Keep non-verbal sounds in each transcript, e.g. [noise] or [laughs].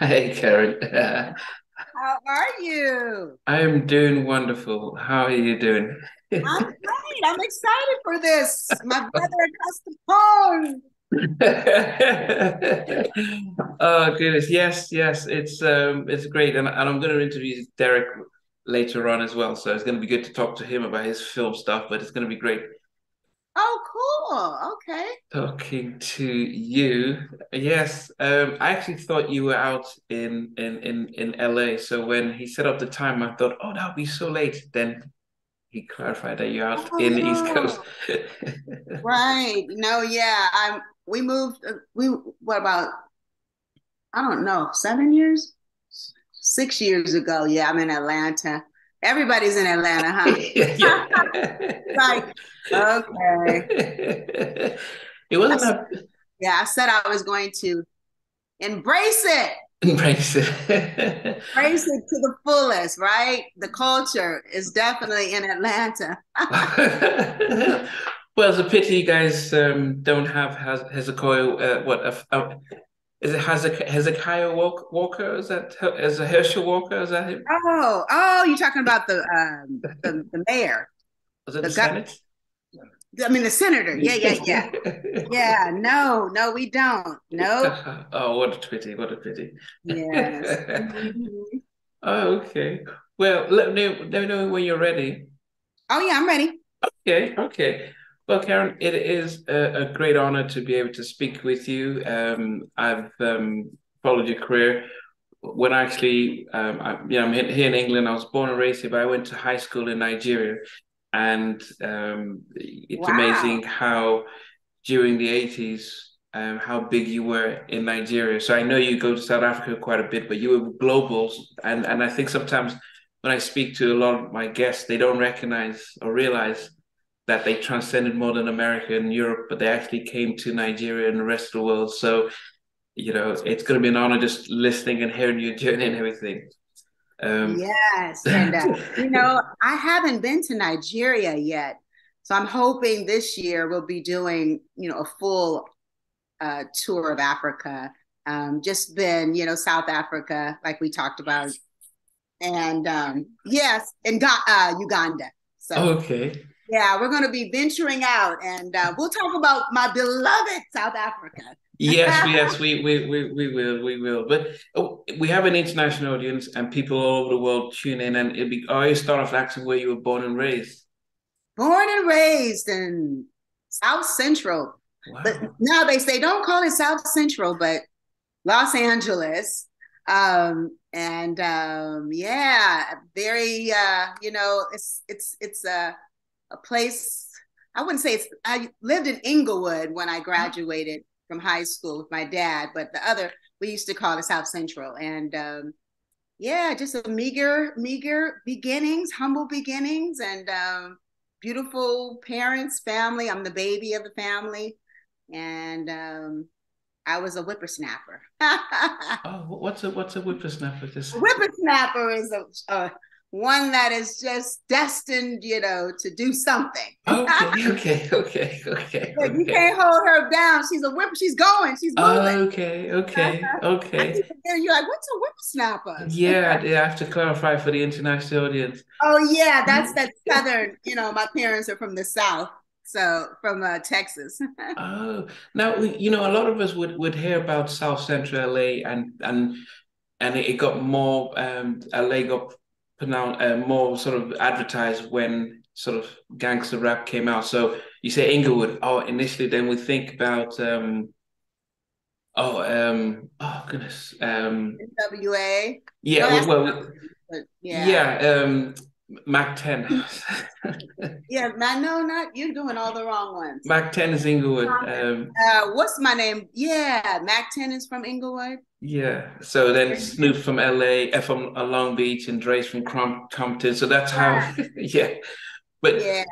Hey, Karyn. How are you? I'm doing wonderful. How are you doing? I'm great. I'm excited for this. My brother across the phone. Oh goodness, yes, yes, it's um it's great. And, and I'm going to interview Derek later on as well. So it's going to be good to talk to him about his film stuff, but it's going to be great Oh, cool. Okay. talking to you. Yes, um I actually thought you were out in in in in LA. So when he set up the time, I thought, oh, that'll be so late. Then he clarified that you're out in the East Coast. Oh, right. No, yeah. I'm we moved uh, we what about I don't know, seven years? Six years ago. Yeah, I'm in Atlanta. Everybody's in Atlanta, huh? [laughs] Yeah. [laughs] Like, okay. It I wasn't s- a yeah, I said I was going to embrace it. embrace it. [laughs] Embrace it to the fullest, right? The culture is definitely in Atlanta. Well, it's a pity you guys um, don't have Hez- Hezekiah. Uh, what a, a, is it? Hezekiah Walker? Is that is a Herschel Walker? Is that him? Oh, oh, you're talking about the um the, the mayor, Was it the the Senate? I mean the senator. Yeah, yeah, yeah. [laughs] Yeah, no, no, we don't. Nope. [laughs] Oh, what a pity! What a pity! Yes. [laughs] Oh, okay. Well, let me let me know when you're ready. Oh yeah, I'm ready. Okay, okay. Well, Karyn, it is a, a great honor to be able to speak with you. Um, I've um, followed your career. When I actually, um, I, you know, I'm here in England. I was born and raised here, but I went to high school in Nigeria, and um, it's amazing how during the 80s, um, how big you were in Nigeria. So I know you go to South Africa quite a bit, but you were global, and and I think sometimes when I speak to a lot of my guests, they don't recognize or realize that they transcended modern America and Europe, but they actually came to Nigeria and the rest of the world. So, you know, it's going to be an honor just listening and hearing your journey and everything. Um, Yes. [laughs] And uh, you know, I haven't been to Nigeria yet. So I'm hoping this year we'll be doing, you know, a full uh, tour of Africa. Um, just been, you know, South Africa, like we talked about, and um, yes, and uh, Uganda. So okay. Yeah, we're going to be venturing out, and uh, we'll talk about my beloved South Africa. Yes, [laughs] yes, we, we, we, we will, we will. But oh, we have an international audience and people all over the world tune in and it'll be, I always start off asking where you were born and raised. Born and raised in South Central, but now they say don't call it South Central, but Los Angeles. Um, and um, yeah, very uh, you know, it's it's it's a a place. I wouldn't say it's. I lived in Inglewood when I graduated from high school with my dad, but the other we used to call it South Central. And um, yeah, just a meager, meager beginnings, humble beginnings, and um, beautiful parents, family. I'm the baby of the family, and um, I was a whippersnapper. [laughs] Oh, what's a, what's a whippersnapper? Just, whippersnapper is a, a one that is just destined, you know, to do something. [laughs] okay, okay, okay, okay, Like you can't hold her down. She's a whip. She's going. She's going. moving. Okay, okay, okay. keep. You're like, what's a whippersnapper? [laughs] Yeah, yeah, I have to clarify for the international audience. Oh yeah, that's that [laughs] southern. You know, my parents are from the south, so from uh, Texas. Oh, now you know a lot of us would would hear about South Central LA and and and it got more um LA got pronounced uh, more sort of advertised when sort of gangster rap came out. So you say Inglewood. Oh, initially then we think about um oh um oh goodness um NWA. yeah No, well yeah, yeah um Mack 10 [laughs] yeah. Man, no, not you're doing all the wrong ones. Mack 10 is Inglewood um Uh, what's my name? Yeah, Mack Ten is from Inglewood. Yeah. So then Snoop from LA, F from Long Beach, and Dre's from Crom Compton. So that's how, yeah. [laughs] But Yeah.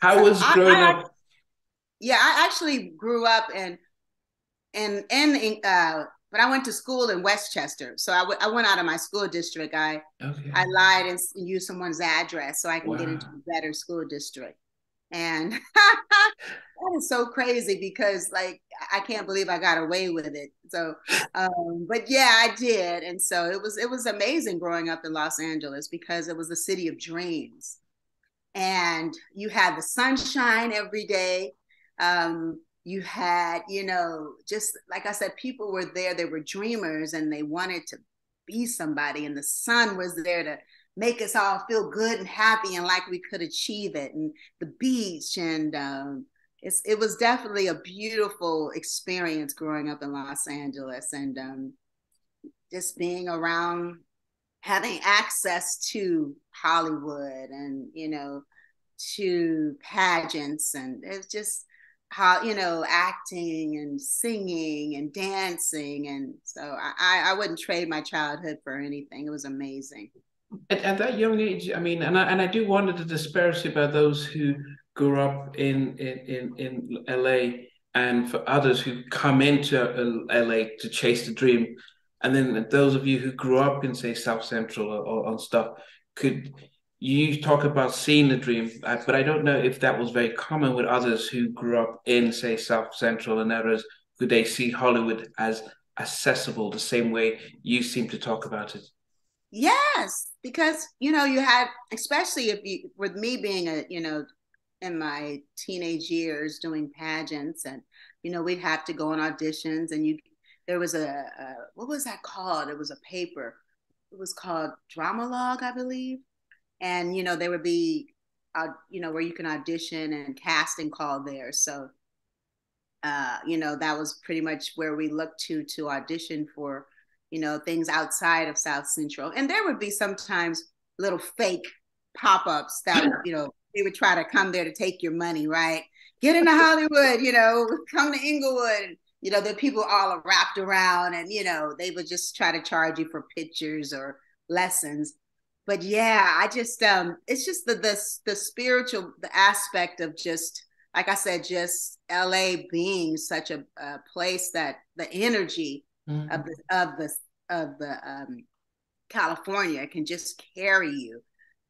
how was I, growing I up? yeah, I actually grew up in in in uh but I went to school in Westchester. So I, w- I went out of my school district. I Okay. I lied and used someone's address so I can get into a better school district. And [laughs] that is so crazy because like I can't believe I got away with it. So, um, but yeah, I did, and so it was it was amazing growing up in Los Angeles because it was the city of dreams, and you had the sunshine every day. Um, you had, you know, just like I said, people were there. They were dreamers, and they wanted to be somebody, and the sun was there to make us all feel good and happy and like we could achieve it and the beach and um, it's it was definitely a beautiful experience growing up in Los Angeles and um, just being around having access to Hollywood and you know to pageants and it's just how you know acting and singing and dancing and so I I wouldn't trade my childhood for anything. It was amazing. At, at that young age, I mean, and I, and I do wonder the disparity about those who grew up in in in, in LA and for others who come into LA to chase the dream, and then those of you who grew up in say South Central or, or on stuff, could you talk about seeing the dream? Uh, but I don't know if that was very common with others who grew up in say South Central and others. Could they see Hollywood as accessible the same way you seem to talk about it? Yes, because you know you had, especially if you, with me being a you know in my teenage years doing pageants and you know we'd have to go on auditions and you there was a, a what was that called? It was a paper. It was called Drama-Logue i believe. And you know there would be uh, you know where you can audition and casting call there. So uh, you know that was pretty much where we looked to to audition for you know things outside of south central and there would be sometimes little fake pop-ups that you know they would try to come there to take your money, right? Get into Hollywood, you know, [laughs] come to Inglewood. You know, the people all wrapped around and, you know, they would just try to charge you for pictures or lessons. But yeah, I just um it's just the the the spiritual the aspect of just like I said, just LA being such a, a place that the energy mm-hmm. of the of the of the um California can just carry you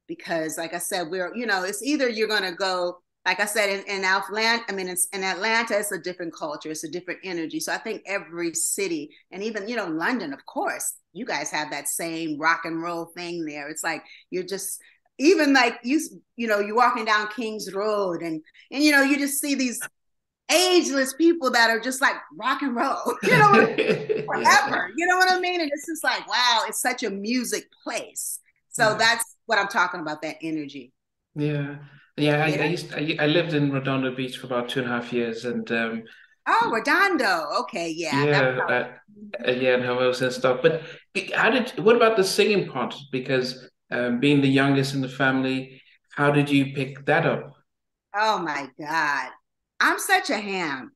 because like I said, we're, you know, it's either you're to go, like I said, in, in Atlanta, I mean, it's, in Atlanta, it's a different culture. It's a different energy. So I think every city and even, you know, London, of course, you guys have that same rock and roll thing there. It's like, you're just, even like you, you know, you're walking down King's Road and, and, you know, you just see these ageless people that are just like rock and roll, [laughs] you know, [laughs] forever. You know what I mean? And it's just like, wow, it's such a music place. So yeah. that's what I'm talking about, that energy. Yeah. Yeah, I, I used I, I, lived in Redondo Beach for about two and a half years, and um, oh, Redondo, okay, yeah, yeah, uh, uh, yeah, and Hermosa and stuff. But how did? What about the singing part? Because um, being the youngest in the family, how did you pick that up? Oh my God, I'm such a ham.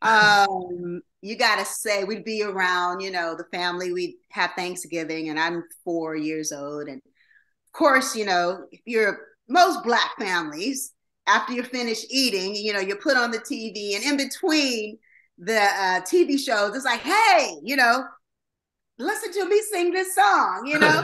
Um, you gotta say we'd be around, you know, the family. We'd have Thanksgiving, and I'm four years old, and of course, you know, if you're most black families, after you finish eating, you know, you put on the TV, and in between the uh, TV shows, it's like, hey, you know, listen to me sing this song. You know,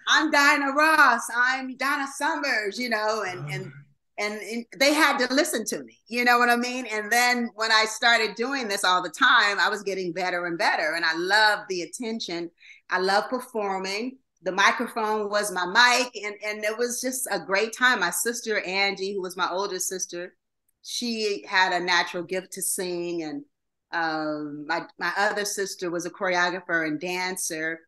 [laughs] I'm Diana Ross, I'm Donna Summers, you know, and and and they had to listen to me. You know what I mean? And then when I started doing this all the time, I was getting better and better, and I love the attention. I love performing the microphone was my mic and and it was just a great time my sister angie who was my older sister she had a natural gift to sing and um, my my other sister was a choreographer and dancer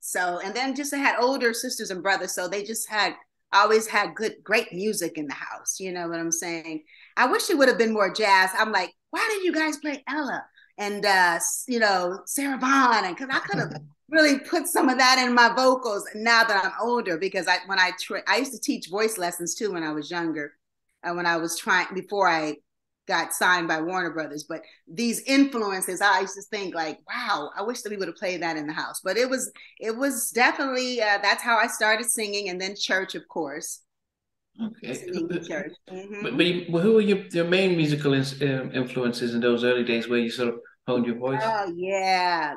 so and then just I had older sisters and brothers so they just had always had good great music in the house you know what i'm saying? I wish it would have been more jazz. I'm like why did you guys play ella and uh you know sarah vaughan? And because i could have [laughs] really put some of that in my vocals now that I'm older because I when I tra- I used to teach voice lessons too when I was younger and when I was trying before I got signed by Warner Brothers but these influences I used to think like wow I wish that we would have played that in the house but it was it was definitely uh, that's how I started singing and then church of course Okay. Church. Mm-hmm. But, but you, who were your, your main musical in, um, influences in those early days where you sort of honed your voice? Oh yeah,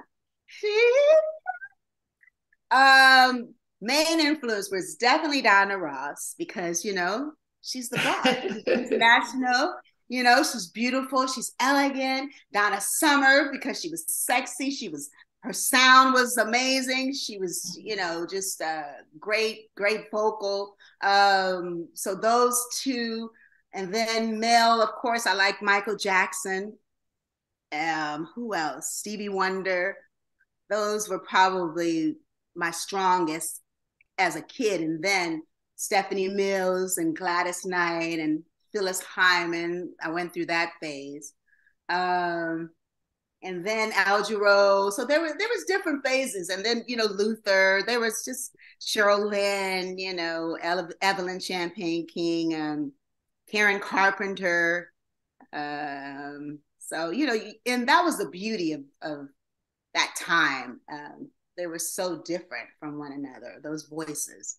[laughs] um, main influence was definitely Diana Ross because you know she's the boss, [laughs] international. You know, she's beautiful, she's elegant. Donna Summer, because she was sexy, she was her sound was amazing. She was, you know, just a great, great vocal. Um, so those two, and then male, of course, I like Michael Jackson. Um, who else? Stevie Wonder. Those were probably my strongest as a kid. And then Stephanie Mills and Gladys Knight and Phyllis Hyman. I went through that phase. Um, and then Al Jarreau. So there was there was different phases, and then you know Luther. There was just Cheryl Lynn, you know Evelyn Champagne King, um, Karen Carpenter. Um, so you know, and that was the beauty of of that time. Um, they were so different from one another. Those voices.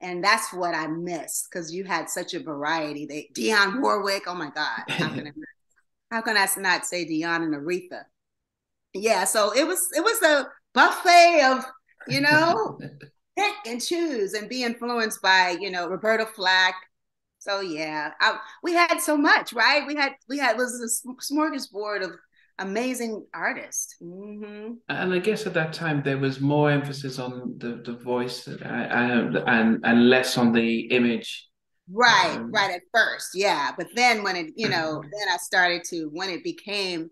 And that's what I missed because you had such a variety. They Dionne Warwick, oh my God. How can I, [laughs] how can I not say Dionne and Aretha? yeah, so it was it was a buffet of you know [laughs] pick and choose and be influenced by you know Roberta Flack. So yeah, I, we had so much, right? We had we had was a smorgasbord of amazing artist. Mm-hmm. And I guess at that time there was more emphasis on the the voice and and, and less on the image. Right, um, right at first, yeah. But then when it, you know, [clears throat] then I started to when it became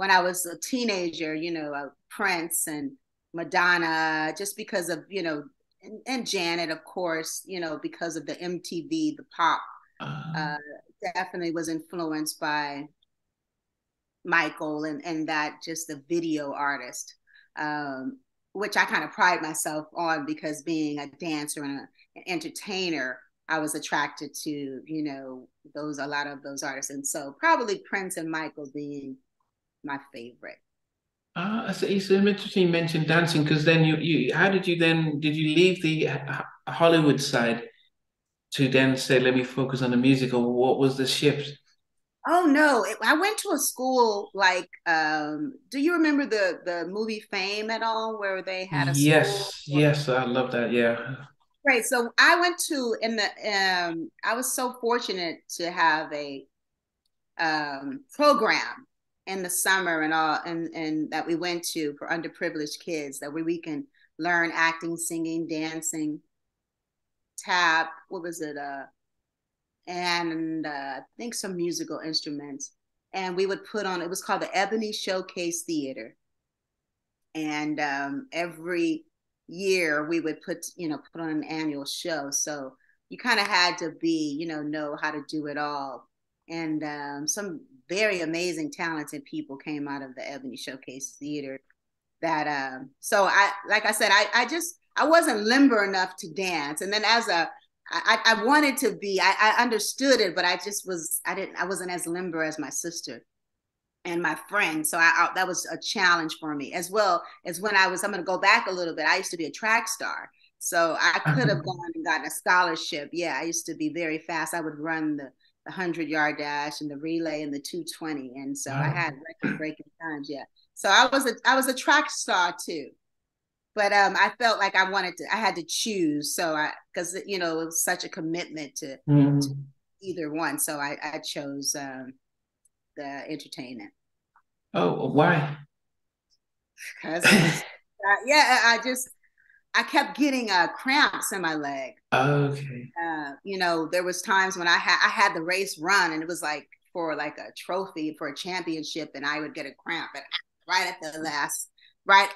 when I was a teenager, you know, uh, Prince and Madonna, just because of, you know, and, and, Janet, of course, you know, because of the MTV, the pop, uh-huh. uh, definitely was influenced by Michael and, and that just the video artist, um, which I kind of pride myself on because being a dancer and a, an entertainer, I was attracted to, you know, those, a lot of those artists. And so probably Prince and Michael being my favorite. Ah, uh, it's interesting you mentioned dancing because then you, you, how did you then, did you leave the Hollywood side to then say, let me focus on the music or what was the shift? Oh no, I went to a school like, um, do you remember the, the movie Fame at all where they had a Yes, yes, I love that. Yeah. Right. So I went to in the um I was so fortunate to have a um program in the summer and all and and that we went to for underprivileged kids that where we can learn acting singing dancing tap what was it uh and uh, i think some musical instruments and we would put on it was called the ebony showcase theater. And um, every year we would put you know put on an annual show. So you kind of had to be you know know how to do it all. And um, some very amazing, talented people came out of the Ebony Showcase Theater. That um, so I like I said, I I just I wasn't limber enough to dance, and then as a I, I wanted to be. I, I understood it, but I just was. I didn't. I wasn't as limber as my sister and my friend. So I, I, that was a challenge for me as well as when I was. I'm going to go back a little bit. I used to be a track star, so I uh-huh. could have gone and gotten a scholarship. Yeah, I used to be very fast. I would run the the 100 yard dash and the relay and the 220 and so wow. i had record breaking times yeah so i was a i was a track star too but um i felt like i wanted to i had to choose so i because you know it was such a commitment to, mm. to either one so i i chose um the entertainment oh why because uh, [laughs] yeah i just I kept getting uh, cramps in my leg. Okay. Uh, you know, there was times when I had I had the race run, and it was like for like a trophy for a championship, and I would get a cramp, and right at the last, right,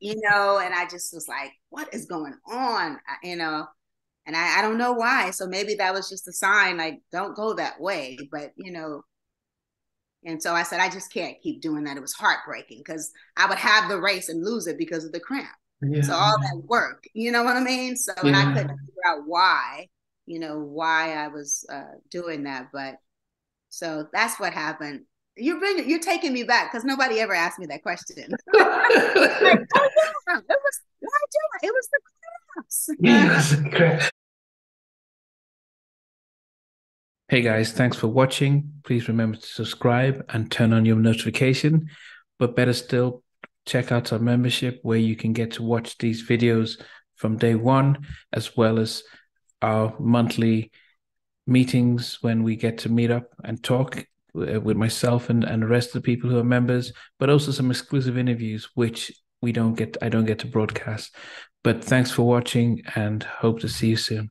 you know, and I just was like, "What is going on?" I, you know, and I, I don't know why. So maybe that was just a sign, like, don't go that way. But you know, and so I said, I just can't keep doing that. It was heartbreaking because I would have the race and lose it because of the cramp. Yeah. So all that work, you know what I mean? So yeah. and I couldn't figure out why, you know, why I was uh, doing that. But so that's what happened. You're bringing, you're taking me back because nobody ever asked me that question. [laughs] Oh, [laughs] like, oh, yeah, it was do it? Was the. Yes, Hey guys, thanks for watching. Please remember to subscribe and turn on your notification. But better still, check out our membership where you can get to watch these videos from day one, as well as our monthly meetings when we get to meet up and talk Uh, with myself and, and the rest of the people who are members, but also some exclusive interviews, which we don't get, I don't get to broadcast. But thanks for watching and hope to see you soon.